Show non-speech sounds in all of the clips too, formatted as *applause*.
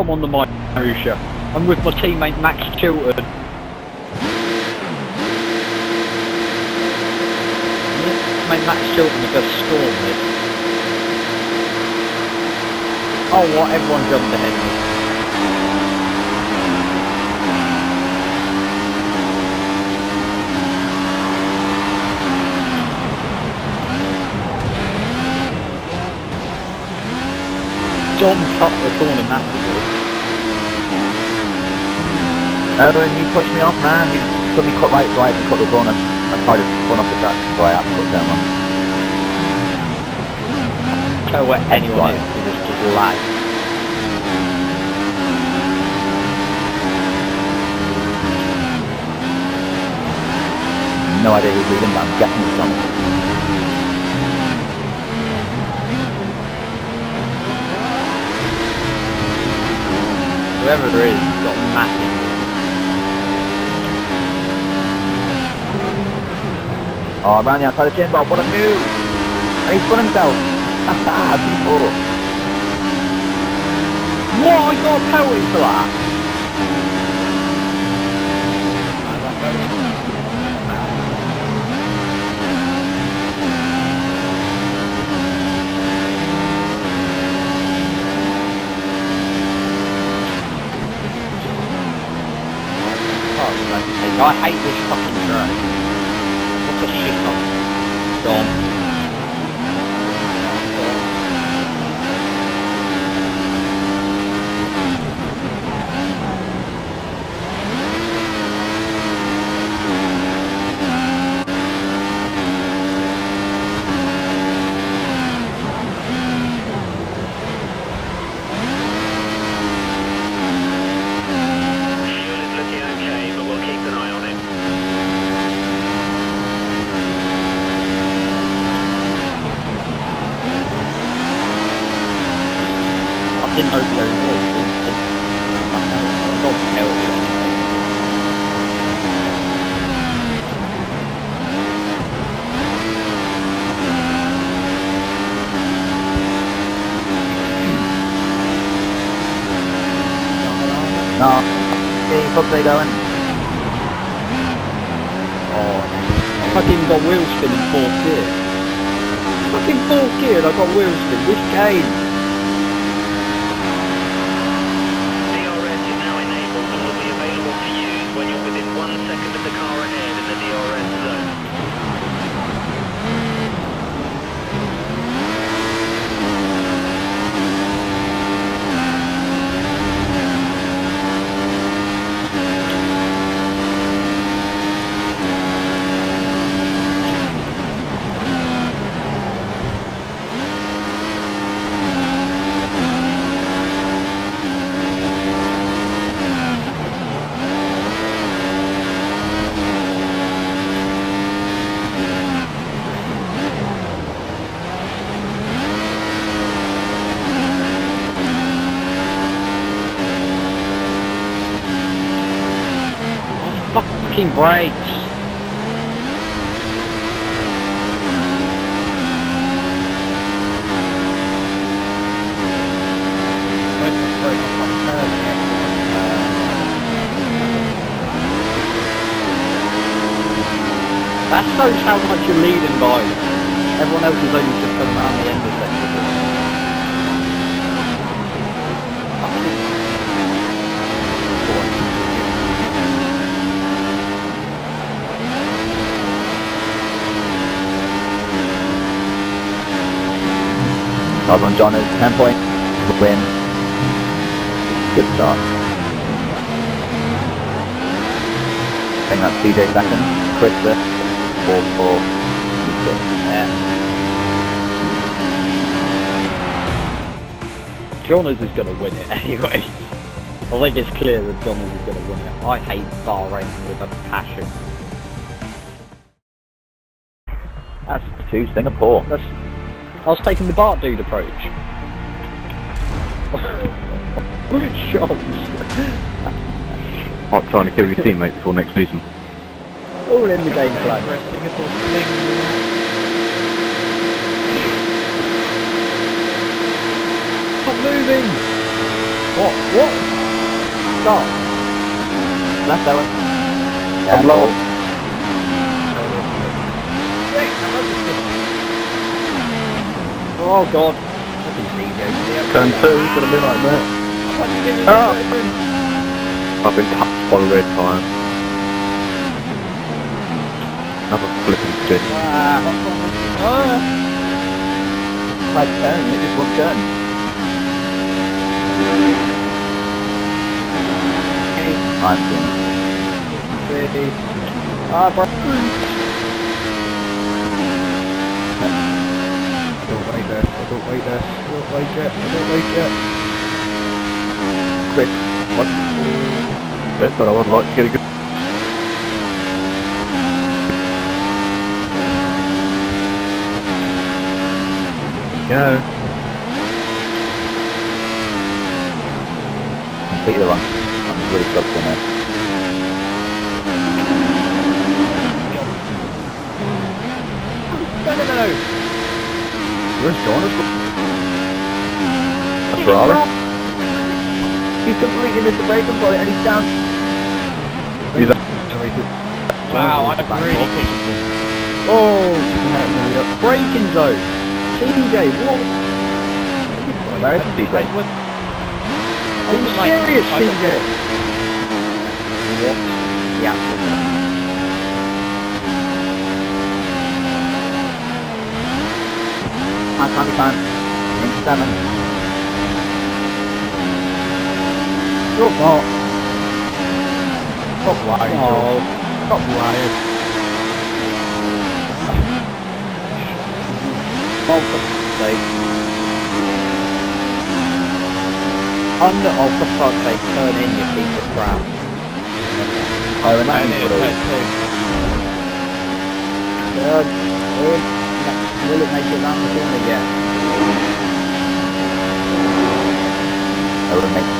Tom on the mic, Marussia. I'm with my teammate Max Chilton. Mate, Max Chilton is going to storm it. Oh, what? Everyone jumped ahead me. John cut the corner massively. Oh, and you pushed me off, man. You me cut right, had to cut the corner. I tried to run off the track, so I had to cut down one. Tell oh, where anyone is, it's just lag. No idea who's leading, but I'm guessing it's. Whoever there is, got massive. Oh, around the outside of Jim Bob, what a move! And he's spun himself! Haha, people! What? I got a penalty for that? I hate this fucking drone. What a shit on. Gone. Fuel is looking okay, but we'll keep an eye on it. I didn't know who there was. I got a penalty or anything. No. Hey, how's they going? Oh, fucking got wheel spin in fourth gear. Fucking fourth gear and I got wheel spin. This game. DRS is now enabled and will be available to use when you're within one second of the car ahead in the DRS zone. Fucking brakes. That shows how much you're leading by. Everyone else is only just coming around the end of it. On John is 10 point win. Good start. I think that's CJ second. Chris fifth. Four, four. Yeah. Jonas is going to win it anyway. I think it's clear that Jonas is going to win it. I hate Bahrain with a passion. That's two Singapore. That's, I was taking the Bart dude approach. Shots. Hot trying to kill your teammates before next season. All in the game plan. Stop moving! What? What? Stop. Left Owen. Yeah, I'm low. Oh god. Turn two, gonna be like that. Oh. I've been touched by the red tire. Another flipping stick. Like ah, ah. turn, it just one turn. I'm doing Ah, bro. Don't wait there. I don't like this. I don't like it. I don't like it. Quick. What? That's what I would like to get a good... Go. completely wrong. I'm really stuck in it. No, no, no. Where's Jonas? That's Ferrari. He's completely missed the braking point and he's down. He's a... Wow, I really Oh! Braking zone. CJ, what? Where is he? Are you serious, CJ? What? Yeah. Time, time. Into seven. Stop that. Stop lying. Oh, Stop lying. fuck's sake. Under, oh, for fuck's sake, turn in, you piece of crap. Oh, and that's Uh, will, will it make it round the corner yet? I would make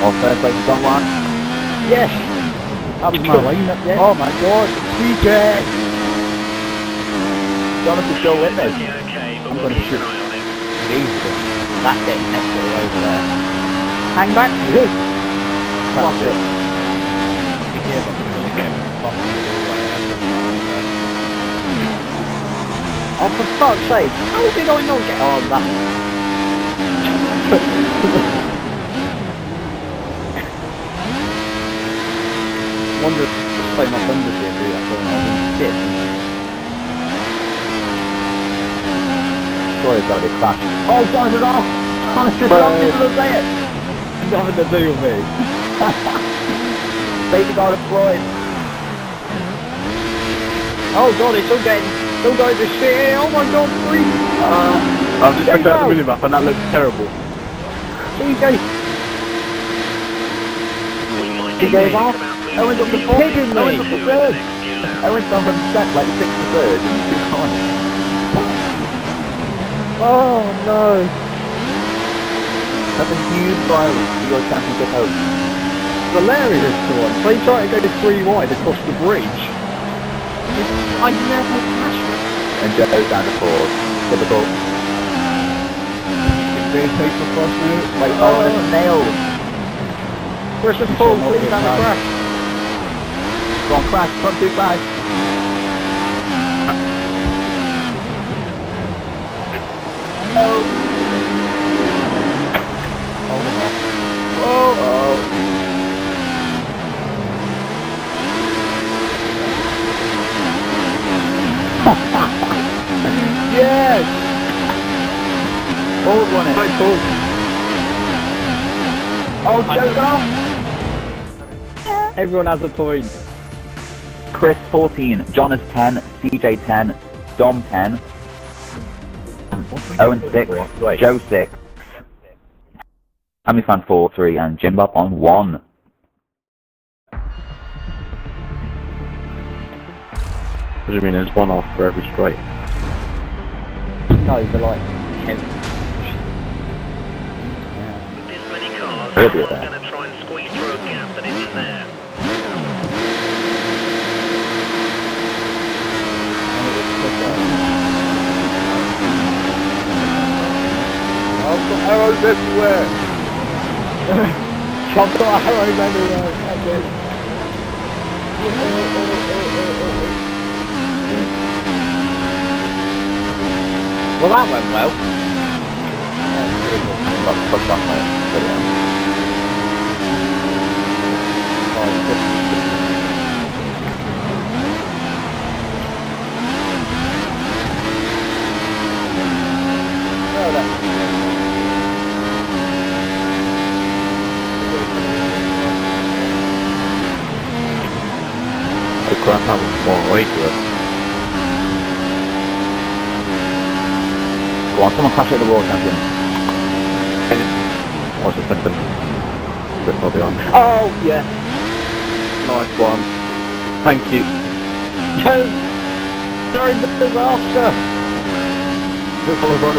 all first place is on one. Yes! That was my lineup, yes. Oh my god, CJ! Jonathan's still with us. Okay, okay, I'm gonna shoot. an eye on him. Jesus. That's getting next over there. Hang back, you! Watch it. Oh, for fuck's sake! How did I not get on that? *laughs* Wonder if I play my thunder here, do that for me. Shit. Sorry, got a crash. Oh, Jonathan's off! Jonathan's off, didn't say it! *laughs* Nothing to do with me. Baby got deployed. Oh god, it's all getting, still going to shit. Oh my god, please. Uh, I've just checked out the minimap and that looks terrible. CJ, We might He be goes off. Owen's up to the fourth. kidding me. Owen's up the third. I went down from set like six to third and two corners. oh no. That's a huge violence for your championship hope. Hilarious to one. They try to go three wide across the bridge. I never catch it. And Joe's down to fourth. Typical. Big paper cross now. Wait, oh, and it's nailed. Where's the You full shall not please down the crash? Go on, crash. Front two crash. Oh, oh. Yes! Forward one it. Oh, Joe's off. Everyone has a point. Chris 14, Jonas 10, CJ 10, Dom 10, Owen 6, Joe 6, Family Fan 4, 3, and Jim Bob on 1. What do you mean there's one off for every straight? No, they're like, heavy. With this many cars, He'll be someone's there. going to try and squeeze through a gap that isn't there. Arrows everywhere. I've got arrows everywhere. *laughs* That's it. *laughs* Well, that went well. Video. The crap happened more to it. Go on, someone crash at the wall, champion. I was just thinking. Bit probably on. Oh, yeah. Nice one. Thank you. No. Sorry, disaster. This one was on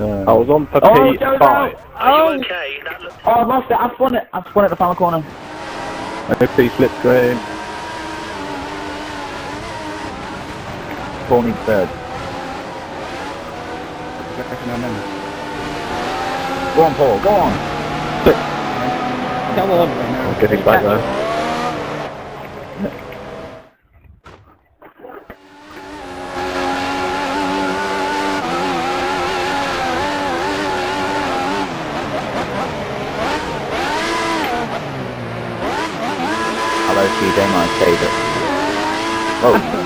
Uh, I was on for Oh, P5. Joe's out. Are Oh, okay? Oh, I've lost it. I've spun it. I've spun it at the final corner. OP flip screen. Paul Go on, Paul. Go on. come on. Getting back there. Hello, TJ, my favourite. Oh,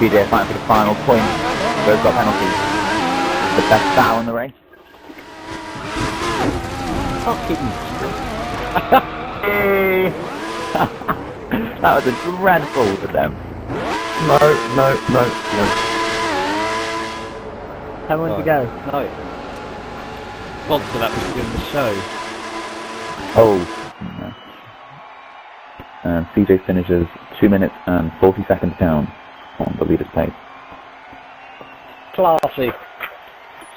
and TJ fighting for the final point. Both got penalties. The best battle in the race. *laughs* that was a dreadful for them. No, no, no, no. How long to go? No. Sponsor that was doing the show. Oh. no. Uh, and CJ finishes 2 minutes and 40 seconds down the leader's pace. Classy.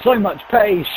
So much pace.